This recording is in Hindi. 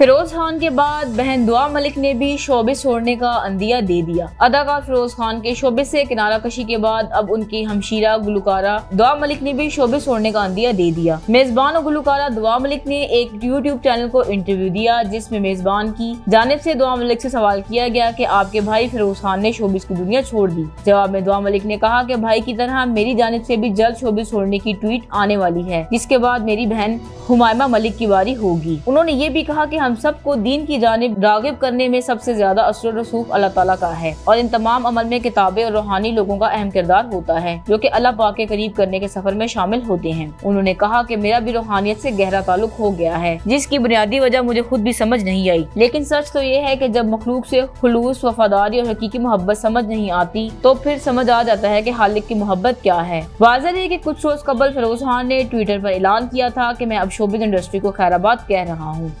फिरोज खान के बाद बहन दुआ मलिक ने भी शोबे छोड़ने का अंदिया दे दिया। अदाकार फिरोज खान के शोबे से किनारा कशी के बाद अब उनकी हमशीरा गुलकारा दुआ मलिक ने भी शोबे छोड़ने का अंदिया दे दिया। मेजबान और गुलकारा दुआ मलिक ने एक यूट्यूब चैनल को इंटरव्यू दिया, जिसमें मेजबान की जानब ऐसी दुआ मलिक ऐसी सवाल किया गया कि आपके भाई फिरोज खान ने शोबिस की दुनिया छोड़ दी। जवाब में दुआ मलिक ने कहा की, भाई की तरह मेरी जानब ऐसी भी जल्द शोबिस छोड़ने की ट्वीट आने वाली है। जिसके बाद मेरी बहन हुमायमा मलिक की बारी होगी। उन्होंने ये भी कहा कि हम सबको दीन की जानब रागिब करने में सबसे ज़्यादा असर रसूख अल्लाह ताला का है और इन तमाम अमल में किताबें और रूहानी लोगों का अहम किरदार होता है, जो कि अल्लाह पाक के करीब करने के सफ़र में शामिल होते हैं। उन्होंने कहा कि मेरा भी रूहानियत से गहरा ताल्लुक हो गया है, जिसकी बुनियादी वजह मुझे खुद भी समझ नहीं आई। लेकिन सच तो ये है की जब मखलूक से खलूस, वफादारी और हकीकी मोहब्बत समझ नहीं आती तो फिर समझ आ जाता है की हालिक की मोहब्बत क्या है। वाजह है की कुछ रोज कबल फिरोज खान ने ट्विटर पर ऐलान किया था की मैं अब शोबिज इंडस्ट्री को खैराबाद कह रहा हूँ।